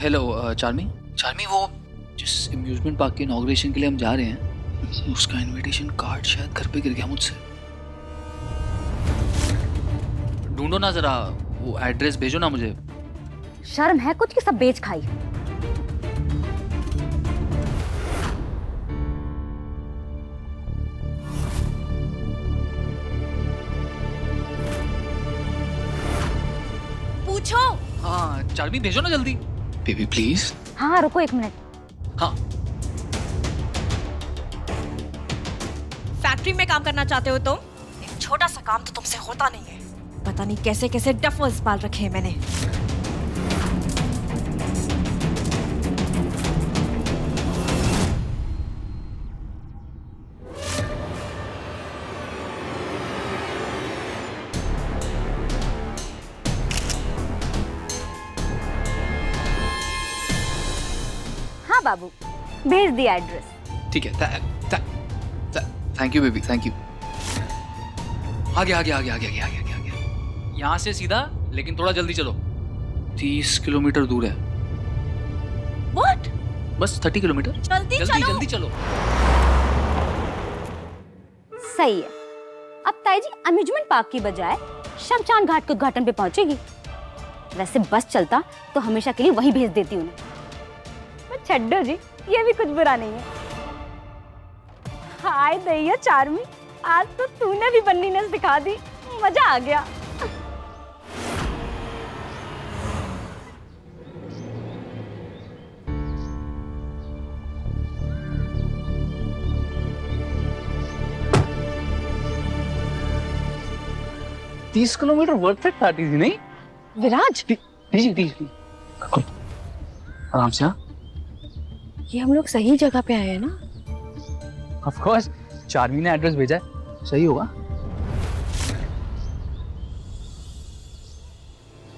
Hello Charmi Charmi वो जिस amusement park के इनाग्रेशन के लिए हम जा रहे हैं उसका इनविटेशन कार्ड शायद घर पे गिर गया मुझसे। ढूंढो ना जरा वो एड्रेस भेजो ना मुझे। शर्म है कुछ की सब बेच खाई? पूछो। हाँ चार्मी भेजो ना जल्दी। बेबी प्लीज़ हाँ रुको एक मिनट। हाँ। फैक्ट्री में काम करना चाहते हो तुम? एक छोटा सा काम तो तुमसे होता नहीं है। पता नहीं कैसे कैसे डफर्स पाल रखे हैं मैंने। बाबू भेज दिया एड्रेस ठीक है थैंक थैंक था, thank you baby thank you आगे आगे आगे आगे आगे आगे आगे यहाँ से सीधा लेकिन थोड़ा जल्दी चलो। तीस किलोमीटर दूर है। व्हाट बस थर्टी किलोमीटर। जल्दी जल्दी चलो। जल्दी चलो। सही है। अब ताई जी अम्यूजमेंट पार्क की बजाय शमशान घाट के उद्घाटन पे पहुंचेगी। वैसे बस चलता तो हमेशा के लिए वही भेज देती उन्हें छड्डो जी ये भी कुछ बुरा नहीं है। हाय दैया चार्मी आज तो तूने भी बन्नी नस दिखा दी मज़ा आ गया। तीस किलोमीटर वर्थ था जी नहीं? विराज? दीजिए दीजिए आराम से हाँ? ये हम लोग सही जगह पे आए हैं ना? ऑफ़ कोर्स चार्मी ने एड्रेस भेजा है। सही होगा।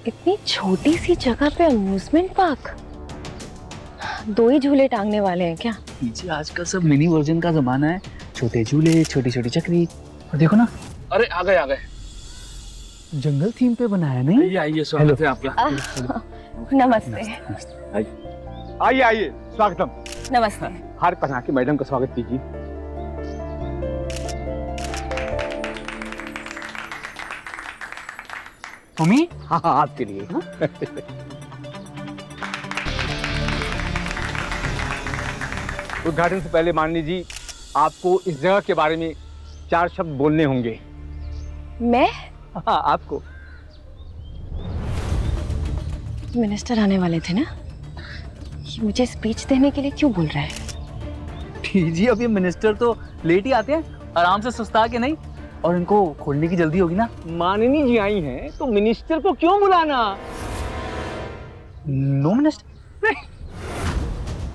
इतनी छोटी सी जगह पे अम्यूजमेंट पार्क दो ही झूले टांगने वाले हैं क्या? पीछे आजकल सब मिनी वर्जन का जमाना है। छोटे झूले छोटी छोटी चक्री। और देखो ना। अरे आ गए आ गए। जंगल थीम पे बनाया नहीं? आइए आइए स्वागत है आपका। नमस्ते। आइए आइए स्वागतम। नमस्ते। हार पहना के मैडम का स्वागत कीजिए। मम्मी हाँ हाँ आपके लिए। उद्घाटन से पहले माननी जी आपको इस जगह के बारे में चार शब्द बोलने होंगे। मैं? हाँ आपको। मिनिस्टर आने वाले थे ना? मुझे स्पीच देने के लिए क्यों बोल रहा है? जी अब ये मिनिस्टर तो लेट ही आते हैं। आराम से सुस्ता के नहीं? और इनको खोलने की जल्दी होगी ना? माननी जी आई हैं तो मिनिस्टर को क्यों बुलाना? नो मिनिस्टर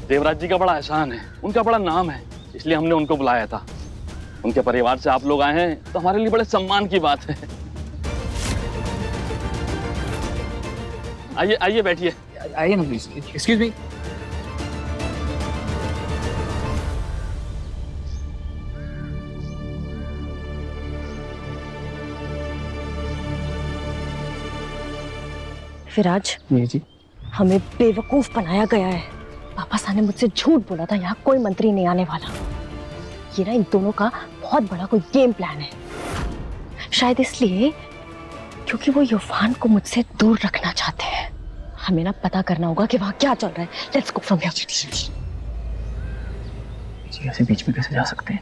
देवराज जी का बड़ा एहसान है। उनका बड़ा नाम है इसलिए हमने उनको बुलाया था। उनके परिवार से आप लोग आए हैं तो हमारे लिए बड़े सम्मान की बात है। आइए आइए बैठिए। आइए ना प्लीज़ एक्सक्यूज मी विराज जी जी। हमें बेवकूफ़ बनाया गया है। पापा साहब ने मुझसे झूठ बोला था यहाँ कोई मंत्री नहीं आने वाला। ये ना इन दोनों का बहुत बड़ा कोई गेम प्लान है। शायद इसलिए क्योंकि वो युवान को मुझसे दूर रखना चाहते हैं। हमें ना पता करना होगा कि वहाँ क्या चल रहा है। लेट्स गो फ्रॉम हियर जी ऐसे बीच में कैसे जा सकते हैं?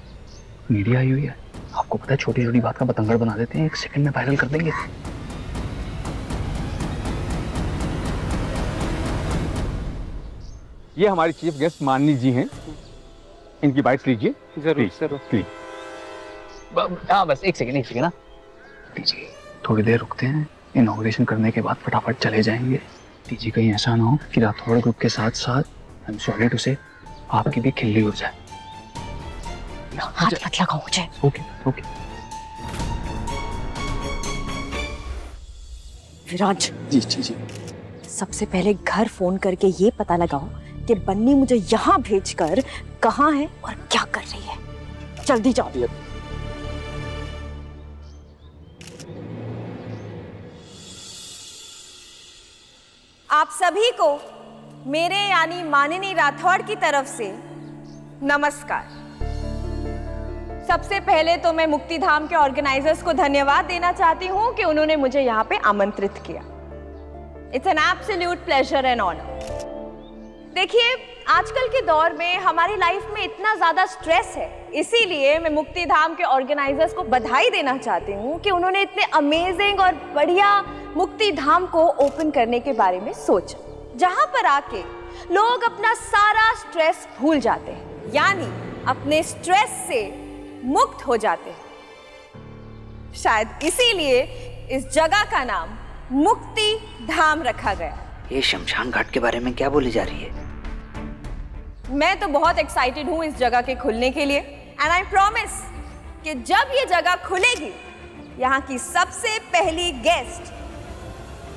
मीडिया आई हुई है। आपको पता है छोटी छोटी बात का बतंगड़ बना देते हैं। एक सेकंड में वायरल कर देंगे। ये हमारी चीफ गेस्ट माननी जी हैं। इनकी बाइट लीजिए। ज़रूर ज़रूर। प्लीज़ हाँ बस एक सेकंड एक सेकंड ना दीजिए थोड़ी देर रुकते हैं। इनॉग्रेशन करने के बाद फटाफट चले जाएँगे। दीजिए कहीं ऐसा ना हो कि राठौड़ ग्रुप के साथ साथ आई एम सॉरी टू से आपकी भी खिल्ली हो जाए। हाथ मत लगाओ मुझे। Okay okay Viraj. जी जी जी। सबसे पहले घर फ़ोन करके ये पता लगाओ कि बन्नी मुझे यहाँ भेजकर कहाँ है और क्या कर रही है? जल्दी जाओ। आप सभी को मेरे यानी माननी राठौड़ की तरफ़ से नमस्कार। सबसे पहले तो मैं मुक्तिधाम के ऑर्गेनाइजर्स को धन्यवाद देना चाहती हूँ कि उन्होंने मुझे यहाँ पे आमंत्रित किया। It's an absolute pleasure and honour देखिए, आजकल के दौर में हमारी लाइफ में इतना ज़्यादा स्ट्रेस है। इसीलिए मैं मुक्ति धाम के ऑर्गेनाइजर्स को बधाई देना चाहती हूँ कि उन्होंने इतने अमेजिंग और बढ़िया मुक्ति धाम को ओपन करने के बारे में सोचा। जहाँ पर आके लोग अपना सारा स्ट्रेस भूल जाते हैं, यानी अपने स्ट्रेस से मुक्त हो जाते हैं। शायद इसीलिए इस जगह का नाम मुक्ति धाम रखा गया। ये शमशान घाट के बारे में क्या बोली जा रही है? मैं तो बहुत एक्साइटेड हूँ इस जगह के खुलने के लिए एंड आई प्रॉमिस कि जब ये जगह खुलेगी, यहाँ की सबसे पहली गेस्ट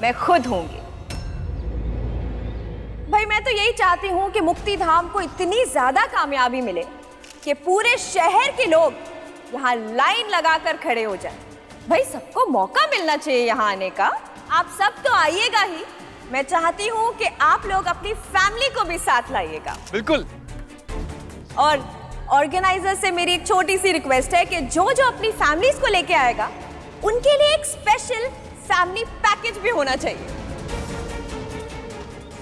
मैं खुद होंगी। भाई, मैं तो यही चाहती हूँ कि मुक्ति धाम को इतनी ज़्यादा कामयाबी मिले कि पूरे शहर के लोग यहाँ लाइन लगाकर खड़े हो जाएँ। भाई, सबको मौका मिलना चाहिए यहाँ आने का। आप सब तो आइएगा ही। मैं चाहती हूँ कि आप लोग अपनी फैमिली को भी साथ लाइएगा। बिल्कुल। और ऑर्गेनाइजर से मेरी एक छोटी सी रिक्वेस्ट है कि जो जो अपनी फैमिलीज़ को लेके आएगा उनके लिए एक स्पेशल फैमिली पैकेज भी होना चाहिए।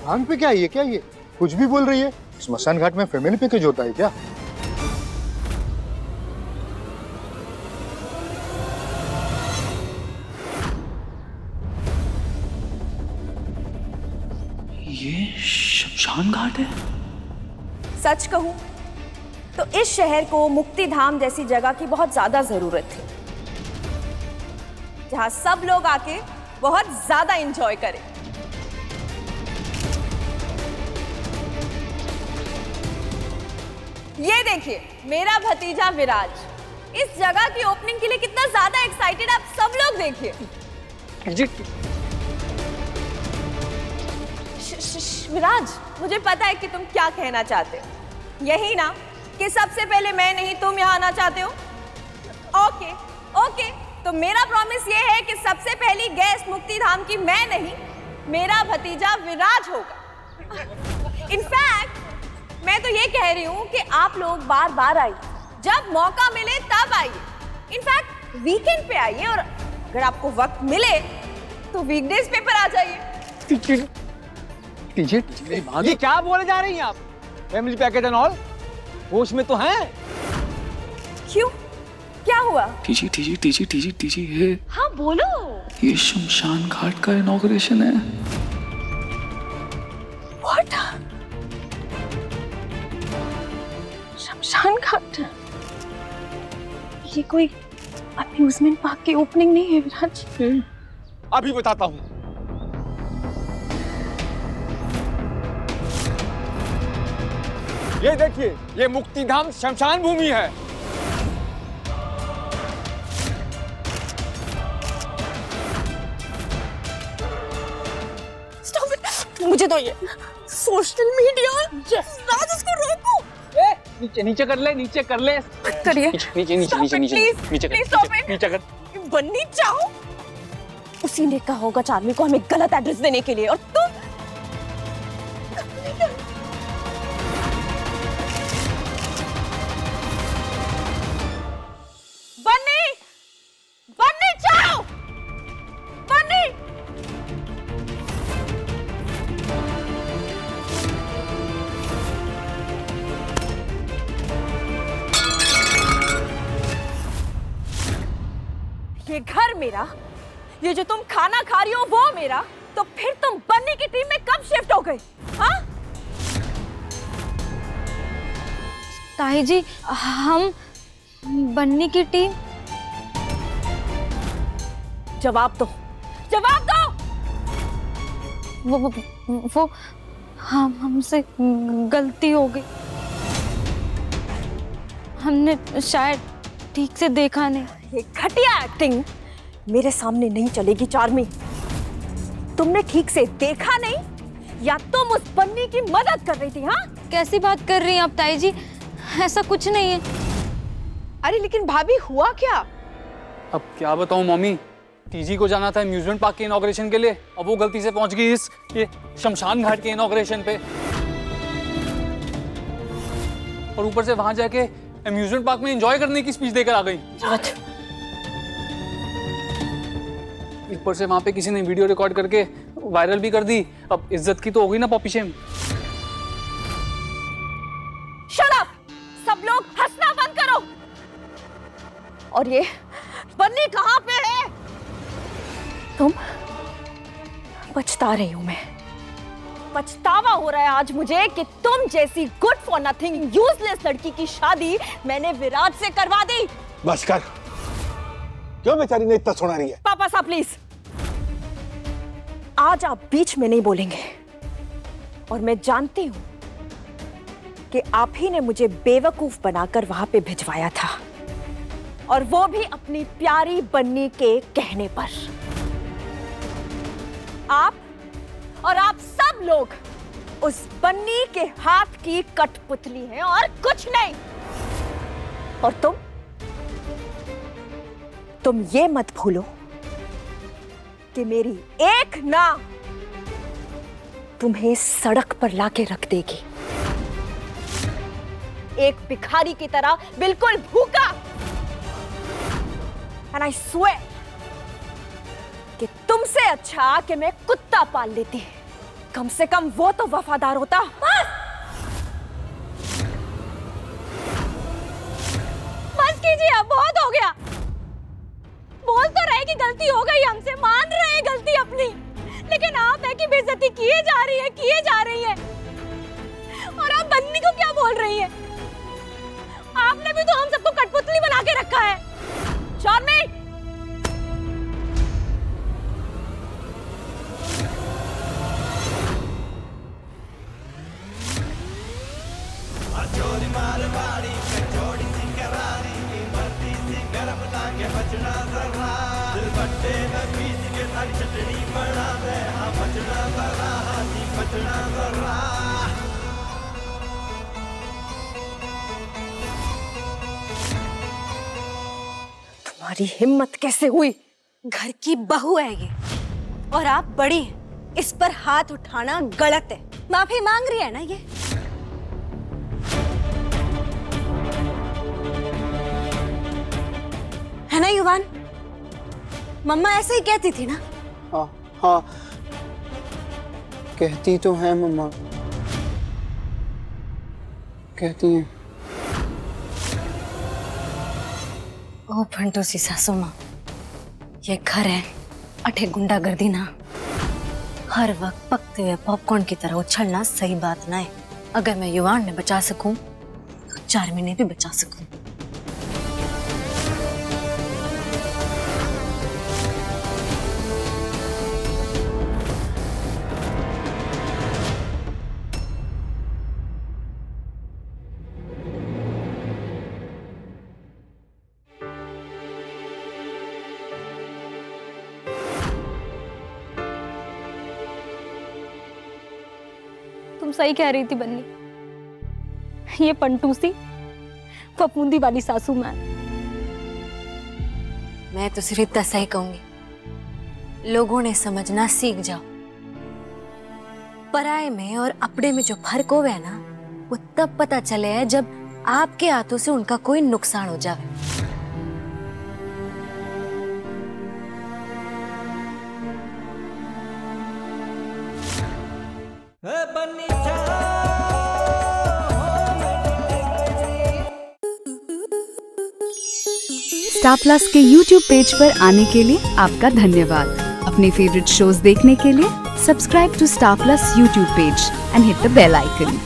भाँग पे क्या ये क्या ये? कुछ भी बोल रही है? स्मशान घाट में फैमिली पैकेज होता है क्या? ये शमशान घाट है। सच कहूँ तो इस शहर को मुक्ति धाम जैसी जगह की बहुत ज़्यादा ज़रूरत थी जहाँ सब लोग आके बहुत ज़्यादा एंजॉय करें। ये देखिए मेरा भतीजा विराज इस जगह की ओपनिंग के लिए कितना ज़्यादा एक्साइटेड आप सब लोग देखिए। विराज, मुझे पता है कि तुम क्या कहना चाहते हो। यही ना, कि सबसे पहले मैं नहीं, तुम यहाँ आना चाहते हो? ओके ओके तो मेरा प्रॉमिस ये है कि सबसे पहली गैस मुक्ति धाम की मैं नहीं, मेरा भतीजा विराज होगा। इनफैक्ट मैं तो ये कह रही हूँ कि आप लोग बार बार आइए। जब मौका मिले तब आइए। इनफैक्ट वीकेंड पे आइए और अगर आपको वक्त मिले तो वीकडेज पे पर आ जाइए। टीजे ये क्या बोले जा रही हैं आप? फैमिली पैकेज एंड ऑल होश में तो हैं? क्यों? क्या हुआ? TG TG TG TG TG ये हाँ बोलो। ये शमशान घाट का इनॉग्रेशन है। व्हाट शमशान घाट? ये कोई अम्यूजमेंट पार्क की ओपनिंग नहीं है विराज। अभी बताता हूँ। ये देखिए ये मुक्तिधाम शमशान भूमि है। मुझे दो ये। सोशल मीडिया राज इसको रोको। ए, नीचे नीचे कर ले नीचे कर ले। करिए। नीचे नीचे नीचे नीचे नीचे कर नीचे- नीचे कर। बननी चाहो। उसी ने कहा होगा चार्मी को हमें गलत एड्रेस देने के लिए और तुम मेरा? ये जो तुम खाना खा रही हो वो मेरा? तो फिर तुम बन्नी की टीम में कब शिफ्ट हो गई हाँ? ताई जी हम बन्नी की टीम जवाब दो। जवाब दो! वो वो, वो हम हमसे गलती हो गई। हमने शायद ठीक से देखा नहीं। ये घटिया एक्टिंग मेरे सामने नहीं चलेगी चार्मी। तुमने ठीक से देखा नहीं? या तुम उस बन्नी की मदद कर रही थी हाँ? कैसी बात कर रही हैं आप ताई जी ऐसा कुछ नहीं है। अरे लेकिन भाभी हुआ क्या? अब क्या बताऊँ मम्मी? टीजी को जाना था अम्यूजमेंट पार्क के इनॉग्रेशन के लिए। अब वो गलती से पहुँच गई इस ये शमशान घाट के इनोग्रेशन पे। और ऊपर से वहाँ जाके अम्यूजमेंट पार्क में एंजॉय करने की स्पीच देकर आ गई। ऊपर से वहाँ पे किसी ने वीडियो रिकॉर्ड करके वायरल भी कर दी। अब इज़्ज़त की तो होगी ना पॉपी शेम। सब लोग हंसना बंद करो। और ये बन्नी कहाँ पे है? तुम पछता रही हूँ मैं। पछतावा हो रहा है आज मुझे कि तुम जैसी गुड फॉर नथिंग यूजलेस लड़की की शादी मैंने विराट से करवा दी। बस कर क्यों बेचारी ने इतना सुना रही है पापा साहब प्लीज़ आज आप बीच में नहीं बोलेंगे। और मैं जानती हूँ कि आप ही ने मुझे बेवकूफ़ बनाकर वहाँ पे भिजवाया था। और वो भी अपनी प्यारी बन्नी के कहने पर। आप और आप सब लोग उस बन्नी के हाथ की कठपुतली हैं और कुछ नहीं। और तुम? तुम ये मत भूलो कि मेरी एक ना तुम्हें सड़क पर लाके रख देगी। एक भिखारी की तरह बिल्कुल भूखा। एंड आई स्वेयर कि तुमसे अच्छा कि मैं कुत्ता पाल लेती। कम से कम वो तो वफादार होता। बस! बस कीजिए, अब बहुत हो गया। कि गलती हो गई, हमसे मान रहे हैं गलती अपनी। लेकिन आप है कि बेइज्जती किए जा रही है, किए जा रही है। और आप बन्नी को क्या बोल रही है? आपने भी तो हम सबको कठपुतली बना के रखा है। तुम्हारी हिम्मत कैसे हुई? घर की बहू है ये, और आप बड़ी। इस पर हाथ उठाना गलत है। माफ़ी मांग रही है ना ये? है ना, युवान? मम्मा ऐसे ही कहती थी ना? हाँ हाँ। कहती तो है मम्मा। कहती हैं। ओ फंटो सी सासू माँ ये घर है अठे गुंडागर्दी ना। हर वक्त पकते हुए पॉपकॉर्न की तरह उछलना सही बात ना है। अगर मैं युवान ने बचा सकूँ तो चार महीने भी बचा सकूँ। तुम सही कह रही थी बन्नी। ये पंटूसी फफूंदी वाली सासू माँ। मैं तो सिर्फ़ इतना सही कहूँगी। लोगों ने समझना सीख जाओ। पराए में और अपने में जो फ़र्क हो है ना, वो तब पता चले है जब आपके हाथों से उनका कोई नुकसान हो जाए स्टार प्लस के यूट्यूब पेज पर आने के लिए आपका धन्यवाद। अपने फेवरेट शोज़ देखने के लिए subscribe to Star Plus YouTube page and hit the bell icon